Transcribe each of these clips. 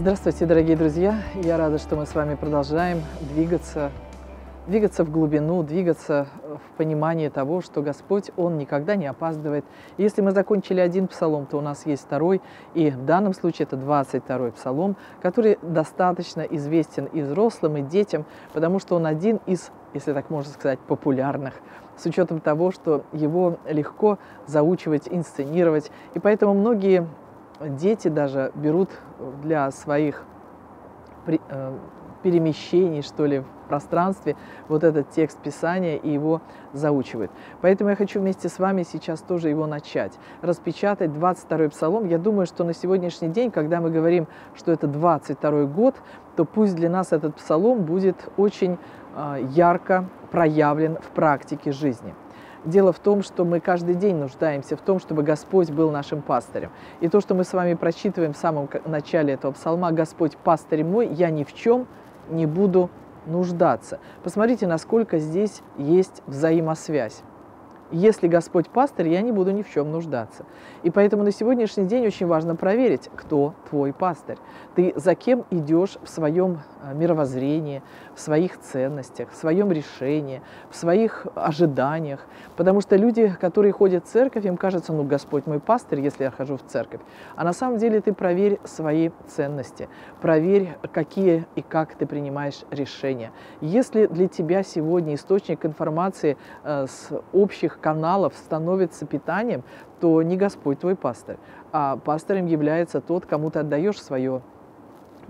Здравствуйте, дорогие друзья! Я рада, что мы с вами продолжаем двигаться, двигаться в глубину, двигаться в понимании того, что Господь, Он никогда не опаздывает. Если мы закончили один псалом, то у нас есть второй, и в данном случае это 22-й псалом, который достаточно известен и взрослым, и детям, потому что он один из, если так можно сказать, популярных с учетом того, что его легко заучивать, инсценировать. И поэтому многие дети даже берут для своих э, перемещений, что ли, в пространстве вот этот текст Писания и его заучивают. Поэтому я хочу вместе с вами сейчас тоже его начать. Распечатать 22-й Псалом. Я думаю, что на сегодняшний день, когда мы говорим, что это 22-й год, то пусть для нас этот Псалом будет очень э, ярко проявлен в практике жизни. Дело в том, что мы каждый день нуждаемся в том, чтобы Господь был нашим пастырем. И то, что мы с вами прочитываем в самом начале этого псалма «Господь пастырь мой, я ни в чем не буду нуждаться». Посмотрите, насколько здесь есть взаимосвязь. Если Господь пастырь, я не буду ни в чем нуждаться. И поэтому на сегодняшний день очень важно проверить, кто твой пастырь. Ты за кем идешь в своем э, мировоззрении, в своих ценностях, в своем решении, в своих ожиданиях. Потому что люди, которые ходят в церковь, им кажется, ну, Господь мой пастырь, если я хожу в церковь. А на самом деле ты проверь свои ценности, проверь, какие и как ты принимаешь решения. Если для тебя сегодня источник информации э, с общих каналов становится питанием, то не Господь твой пастырь, а пастырем является тот, кому ты отдаешь свое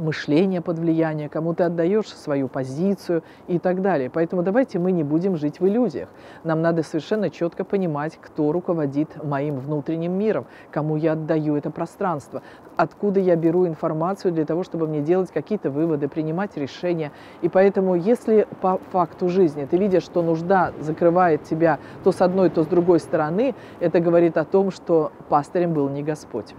мышление под влияние, кому ты отдаешь свою позицию и так далее. Поэтому давайте мы не будем жить в иллюзиях. Нам надо совершенно четко понимать, кто руководит моим внутренним миром, кому я отдаю это пространство, откуда я беру информацию для того, чтобы мне делать какие-то выводы, принимать решения. И поэтому, если по факту жизни ты видишь, что нужда закрывает тебя то с одной, то с другой стороны, это говорит о том, что пастырем был не Господь.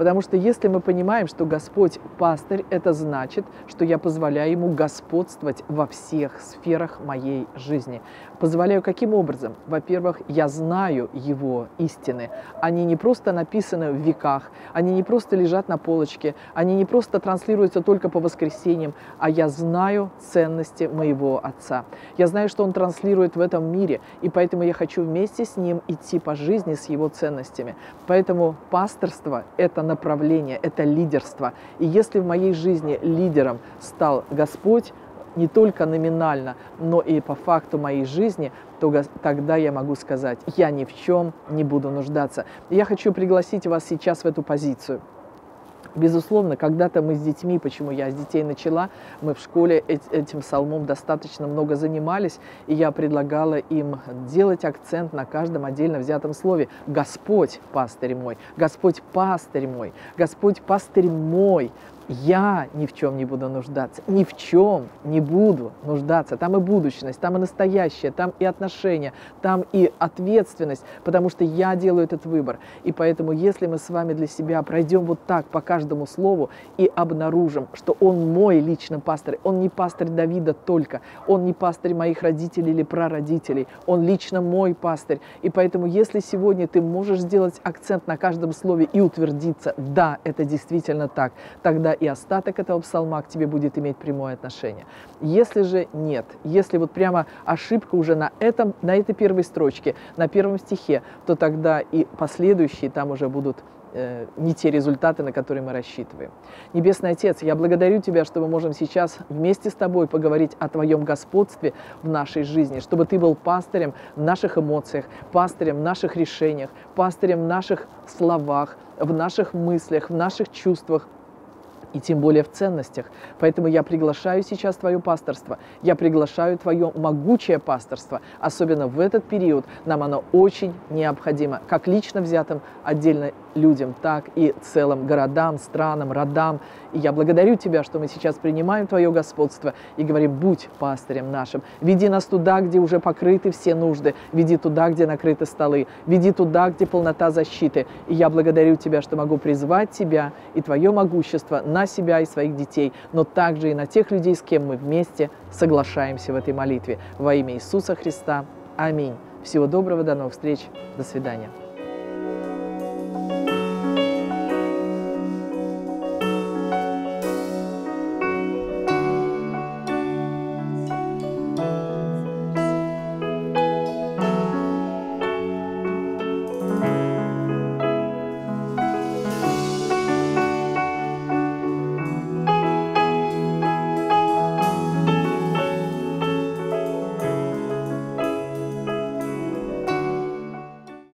Потому что если мы понимаем, что Господь пастырь, это значит, что я позволяю Ему господствовать во всех сферах моей жизни. Позволяю каким образом? Во-первых, я знаю Его истины. Они не просто написаны в веках, они не просто лежат на полочке, они не просто транслируются только по воскресеньям, а я знаю ценности моего Отца. Я знаю, что Он транслирует в этом мире, и поэтому я хочу вместе с Ним идти по жизни с Его ценностями. Поэтому пасторство – это направление, это лидерство. И если в моей жизни лидером стал Господь, не только номинально, но и по факту моей жизни, то тогда я могу сказать, я ни в чем не буду нуждаться. я хочу пригласить вас сейчас в эту позицию. Безусловно, когда-то мы с детьми, почему я с детей начала, мы в школе этим псалмом достаточно много занимались, и я предлагала им делать акцент на каждом отдельно взятом слове. Господь пастырь мой, Господь пастырь мой, Господь пастырь мой я ни в чем не буду нуждаться, ни в чем не буду нуждаться. Там и будущность, там и настоящее, там и отношения, там и ответственность, потому что я делаю этот выбор. И поэтому, если мы с вами для себя пройдем вот так по каждому слову и обнаружим, что он мой личный пастырь, он не пастырь Давида только, он не пастырь моих родителей или прародителей, он лично мой пастырь. И поэтому, если сегодня ты можешь сделать акцент на каждом слове и утвердиться, да, это действительно так, тогда и остаток этого псалма к тебе будет иметь прямое отношение. Если же нет, если вот прямо ошибка уже на, этом, на этой первой строчке, на первом стихе, то тогда и последующие там уже будут э, не те результаты, на которые мы рассчитываем. Небесный Отец, я благодарю Тебя, что мы можем сейчас вместе с Тобой поговорить о Твоем господстве в нашей жизни, чтобы Ты был пастырем в наших эмоциях, пастырем в наших решениях, пастырем в наших словах, в наших мыслях, в наших чувствах, и тем более в ценностях. Поэтому я приглашаю сейчас твое пасторство, я приглашаю твое могучее пасторство. Особенно в этот период нам оно очень необходимо, как лично взятым отдельно людям, так и целым городам, странам, родам. И я благодарю Тебя, что мы сейчас принимаем Твое господство и говорим, будь пастырем нашим. Веди нас туда, где уже покрыты все нужды. Веди туда, где накрыты столы. Веди туда, где полнота защиты. И я благодарю Тебя, что могу призвать Тебя и Твое могущество на себя и своих детей, но также и на тех людей, с кем мы вместе соглашаемся в этой молитве. Во имя Иисуса Христа. Аминь. Всего доброго, до новых встреч. До свидания.